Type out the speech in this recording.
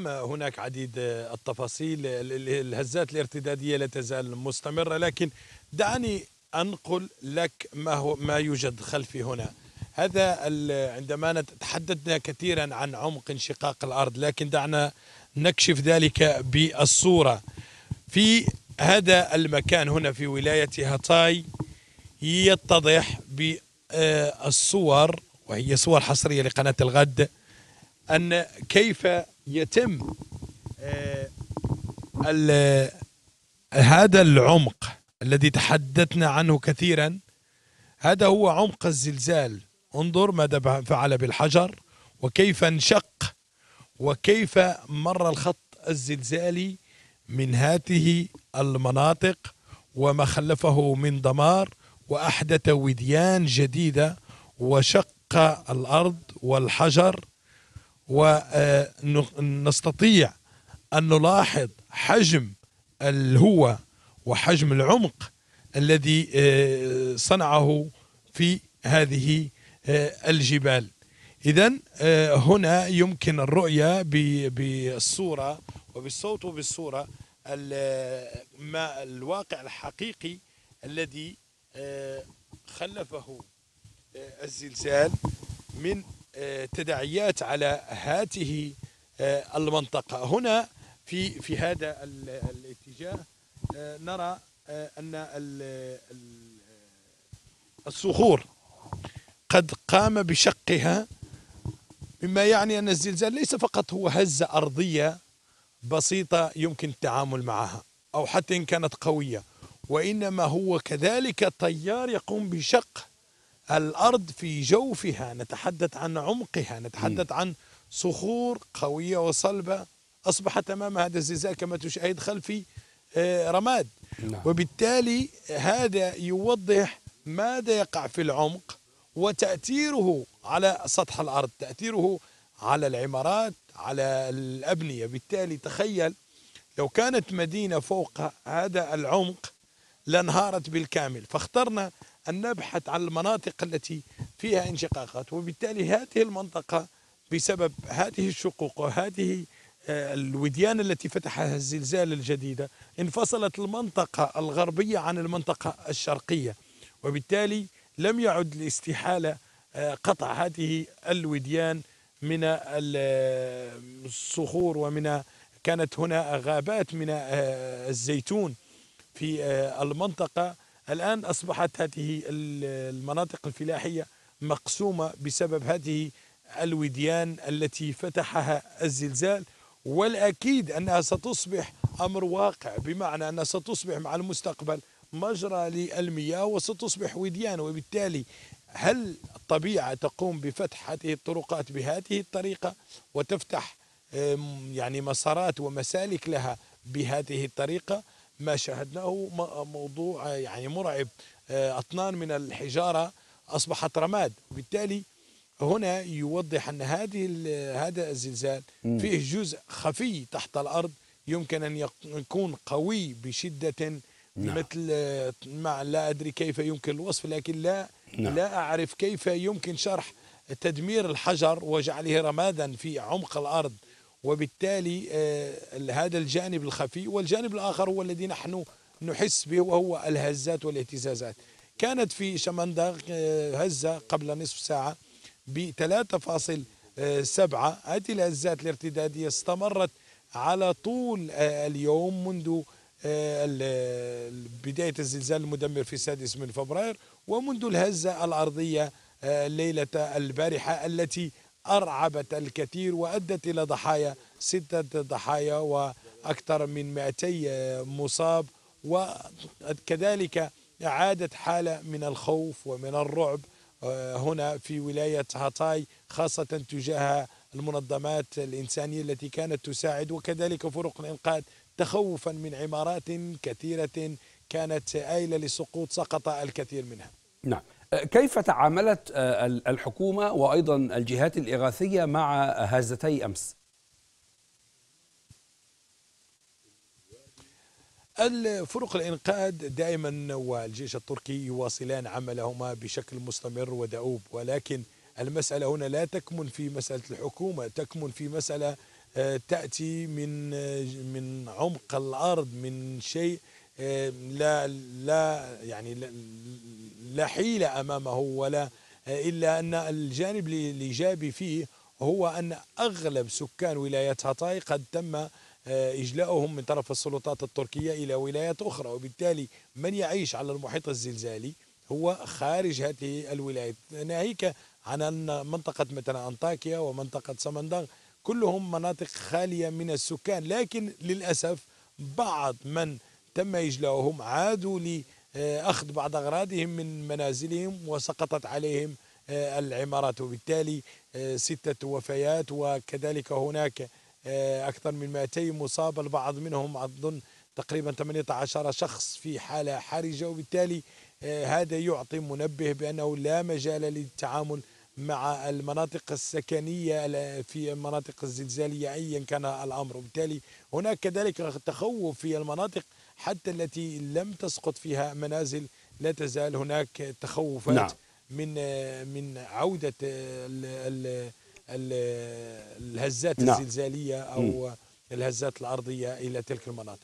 هناك عديد التفاصيل الهزات الارتدادية لا تزال مستمرة لكن دعني أنقل لك ما هو ما يوجد خلفي هنا. هذا عندما تحدثنا كثيرا عن عمق انشقاق الأرض لكن دعنا نكشف ذلك بالصورة. في هذا المكان هنا في ولاية هاتاي يتضح بالصور وهي صور حصرية لقناة الغد أن كيف يتم آه، هذا العمق الذي تحدثنا عنه كثيرا هذا هو عمق الزلزال. انظر ماذا فعل بالحجر وكيف انشق وكيف مر الخط الزلزالي من هذه المناطق وما خلفه من دمار وأحدث وديان جديدة وشق الأرض والحجر. ونستطيع أن نلاحظ حجم الهوة وحجم العمق الذي آه، صنعه في هذه آه، الجبال. إذا آه، هنا يمكن الرؤية بالصورة وبالصوت وبالصورة ما الواقع الحقيقي الذي خلفه الزلزال من تداعيات على هذه آه، المنطقة. هنا في في هذا الاتجاه آه، نرى آه، أن الصخور قد قام بشقها مما يعني أن الزلزال ليس فقط هو هزة أرضية بسيطة يمكن التعامل معها أو حتى إن كانت قوية وإنما هو كذلك تيار يقوم بشق الأرض في جوفها نتحدث عن عمقها نتحدث عن صخور قوية وصلبة أصبحت أمام هذا الزلزال كما تشاهد خلفي آه، رماد. نعم. وبالتالي هذا يوضح ماذا يقع في العمق وتأثيره على سطح الأرض تأثيره على العمارات على الأبنية. بالتالي تخيل لو كانت مدينة فوق هذا العمق لانهارت بالكامل. فاخترنا أن نبحث عن المناطق التي فيها انشقاقات وبالتالي هذه المنطقة بسبب هذه الشقوق وهذه آه، الوديان التي فتحها الزلزال الجديدة انفصلت المنطقة الغربية عن المنطقة الشرقية وبالتالي لم يعد الاستحالة آه، قطع هذه الوديان من الصخور ومن كانت هنا غابات من آه، الزيتون في المنطقة. الآن أصبحت هذه المناطق الفلاحية مقسومة بسبب هذه الوديان التي فتحها الزلزال والأكيد أنها ستصبح أمر واقع بمعنى أنها ستصبح مع المستقبل مجرى للمياه وستصبح وديان وبالتالي هل الطبيعة تقوم بفتح هذه الطرقات بهذه الطريقة وتفتح يعني مسارات ومسالك لها بهذه الطريقة؟ ما شاهدناه موضوع يعني مرعب. آه، أطنان من الحجارة أصبحت رماد. وبالتالي هنا يوضح أن هذه هذا الزلزال فيه جزء خفي تحت الأرض. يمكن أن يكون قوي بشدة نعم. مثل ما لا أدري كيف يمكن الوصف لكن لا نعم. لا أعرف كيف يمكن شرح تدمير الحجر وجعله رمادا في عمق الأرض. وبالتالي آه هذا الجانب الخفي والجانب الآخر هو الذي نحن نحس به وهو الهزات والاهتزازات. كانت في شمندغ آه هزة قبل نصف ساعة ب 3.7 هذه الهزات الارتدادية استمرت على طول آه، اليوم منذ بداية الزلزال المدمر في السادس من فبراير ومنذ الهزة الأرضية ليلة البارحة التي أرعبت الكثير وأدت إلى ضحايا ستة ضحايا وأكثر من 200 مصاب وكذلك أعادت حالة من الخوف ومن الرعب آه، هنا في ولاية هاتاي خاصة تجاه المنظمات الإنسانية التي كانت تساعد وكذلك فرق الإنقاذ تخوفا من عمارات كثيرة كانت آيلة لسقوط سقط الكثير منها. نعم. كيف تعاملت آه، الحكومة وأيضا الجهات الإغاثية مع هزتي أمس؟ الفرق الإنقاذ دائما والجيش التركي يواصلان عملهما بشكل مستمر ودؤوب ولكن المسألة هنا لا تكمن في مسألة الحكومة تكمن في مسألة آه، تأتي من آه، من عمق الأرض من شيء لا لا يعني لا- حيلة أمامه ولا إلا أن الجانب الإيجابي فيه هو أن أغلب سكان ولاية هاتاي قد تم آه، إجلاؤهم من طرف السلطات التركية إلى ولايات أخرى. وبالتالي من يعيش على المحيط الزلزالي هو خارج هذه الولايات. ناهيك عن أن منطقة مثلا أنطاكيا ومنطقة سمندان كلهم مناطق خالية من السكان. لكن للأسف بعض من تم إجلاؤهم عادوا لأخذ بعض أغراضهم من منازلهم وسقطت عليهم آه، العمارات. وبالتالي آه، ستة وفيات وكذلك هناك آه، أكثر من 200 مصاب البعض منهم أظن تقريبا 18 شخص في حالة حرجة. وبالتالي هذا يعطي منبه بأنه لا مجال للتعامل مع المناطق السكنية ال- في المناطق الزلزالية أيا كان الأمر. وبالتالي هناك كذلك تخوف في المناطق حتى التي لم تسقط فيها منازل لا تزال هناك تخوفات نعم. من من عودة آه، ال- ال- ال- الهزات نعم. الزلزالية أو الهزات الأرضية إلى تلك المناطق